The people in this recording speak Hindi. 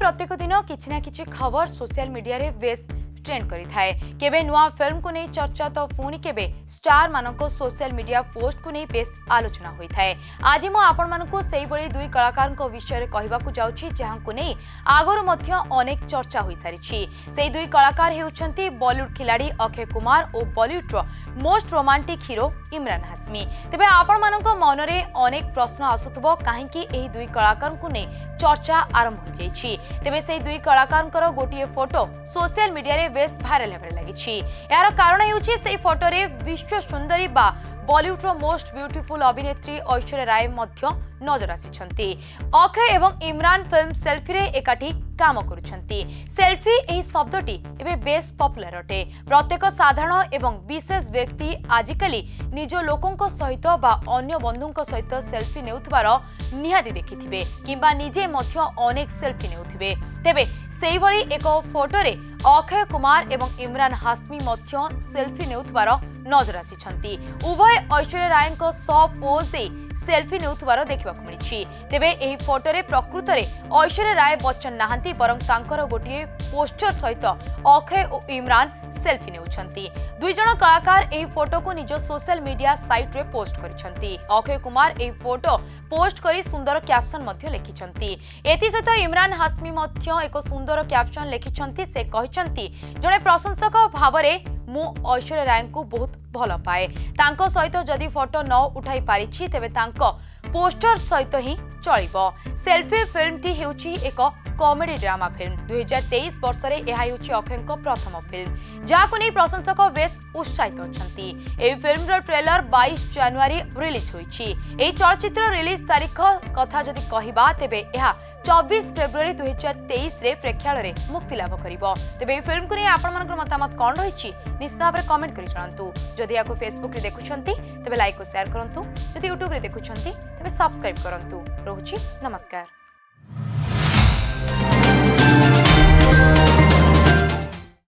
প্রত্যেক দিন কিছু না কিছু খবর সোশিয়াল মিডিয়ায় বেশ ट्रेंड करी थाए। केबे नुआ फिल्म को नहीं चर्चा तो पुणी केबे स्टार मानों को सोशल मीडिया पोस्ट को नहीं बेस आलोचना हुई थाए। आज ही मो आपन मानों को सही बड़ी दुई कलाकार को विषय कहिबा को जाऊँ ची को नहीं आगोर मध्य अनेक चर्चा हुई सारी ची। सही दुई कलाकार है उच्चन्ती बॉलीवुड खिलाड़ी अक्षय कुमार और Bollywood most romantic hero Emraan Hashmi तेरे आपण मान मन में अनेक प्रश्न आसुव कहीं दुई कलाकार चर्चा आरंभ हो तेबे से दुई कलाकार गोटे फोटो सोशल मीडिया বেশ ভাইরাল হবার লাগিছে এর কারণ হচ্ছে সেই ফটোরে বিশ্ব সুন্দরী বা বলিউডর মোস্ট বিউটিফুল অভিনেত্রী ঐশ্বর্য রায় মধ্য নজর আসিছেন অক্ষয় এবং ইমরান ফিল্ম সেলফিরে একাঠি কাম করছেন সেলফি এই শব্দটি এবে বেশ পপুলার অটে প্রত্যেক সাধারণ এবং বিশেষ ব্যক্তি আজিকালি নিজ লোক সহিত বা অন্য বন্ধুঙ্ সহিত সেলফি নেউথবার নিহাতি দেখিথিবে কিংবা নিজে মধ্য অনেক সেলফি নেউথিবে তেবে ସେହିଭଳି ଏକ ଫଟୋରେ ଅକ୍ଷୟ କୁମାର ଏବଂ ଇମ୍ରାନ ହାସମି ମଧ୍ୟ ସେଲ୍ଫି ନେଉଥିବାର ନଜର ଆସିଛନ୍ତି ଉଭୟ ଐଶ୍ୱର୍ଯ୍ୟ ରାୟଙ୍କ ସହ ପୋଜ୍ ଦେଇ ସେଲ୍ଫି ନେଉଥିବାର ଦେଖିବାକୁ ମିଳିଛି ତେବେ ଏହି ଫଟୋରେ ପ୍ରକୃତରେ ଐଶ୍ୱର୍ଯ୍ୟ ରାୟ ବଚ୍ଚନ ନାହାନ୍ତି ବରଂ ତାଙ୍କର ଗୋଟିଏ ପୋଷ୍ଟର ସହିତ ଅକ୍ଷୟ ଓ ଇମ୍ରାନ୍ ସେଲ୍ଫି ନେଉଛନ୍ତି ଦୁଇ ଜଣ କଳାକାର ଏହି ଫଟୋକୁ ନିଜ ସୋସିଆଲ ମିଡିଆ ସାଇଟ୍ରେ ପୋଷ୍ଟ କରିଛନ୍ତି ଅକ୍ଷୟ କୁମାର ଏହି ଫଟୋ ପୋଷ୍ଟ କରି ସୁନ୍ଦର କ୍ୟାପ୍ସନ୍ ମଧ୍ୟ ଲେଖିଛନ୍ତି ଏଥିସହିତ ଇମ୍ରାନ୍ ହାସମି ମଧ୍ୟ ଏକ ସୁନ୍ଦର କ୍ୟାପ୍ସନ୍ ଲେଖିଛନ୍ତି ସେ କହିଛନ୍ତି ଜଣେ ପ୍ରଶଂସକ ଭାବରେ ମୁଁ ଐଶ୍ୱର୍ଯ୍ୟ ରାୟଙ୍କୁ ବହୁତ ଭଲ ପାଏ ତାଙ୍କ ସହିତ ଯଦି ଫଟୋ ନ ଉଠାଇ ପାରିଛି ତେବେ ତାଙ୍କ ପୋଷ୍ଟର ସହିତ ହିଁ ଚଳିବ ସେଲ୍ଫି ଫିଲ୍ମଟି ହେଉଛି ଏକ କମେଡି ଡ୍ରାମା ଫିଲ୍ମ ଦୁଇହଜାର ତେଇଶ ବର୍ଷରେ ଏହା ହେଉଛି ଅକ୍ଷୟଙ୍କ ପ୍ରଥମ ଫିଲ୍ମ ଯାହାକୁ ନେଇ ପ୍ରଶଂସକ ବେଶ୍ ଉତ୍ସାହିତ ଅଛନ୍ତି ଏହି ଫିଲ୍ମର ଟ୍ରେଲର ବାଇଶ ଜାନୁଆରୀ ରିଲିଜ୍ ହୋଇଛି ଏହି ଚଳଚ୍ଚିତ୍ର ରିଲିଜ୍ ତାରିଖ କଥା ଯଦି କହିବା ତେବେ ଏହା চবিশ ফেব্রুয়ারি দুই হাজার তেইশে প্রেক্ষাড়ে মুক্তিলাভ করব তবে এই ফিল্মকে নিয়ে আপনার মতামত কম রয়েছে নিশ্চিত ভাবে কমেন্ট করে জনাতু যদি এখন ফেসবুকে দেখুছেন তবে লাইক ও সেয়ার করতু যদি ইউট্যুবে দেখুছেন তবে সবসক্রাইব করতু রয়েছে নমস্কার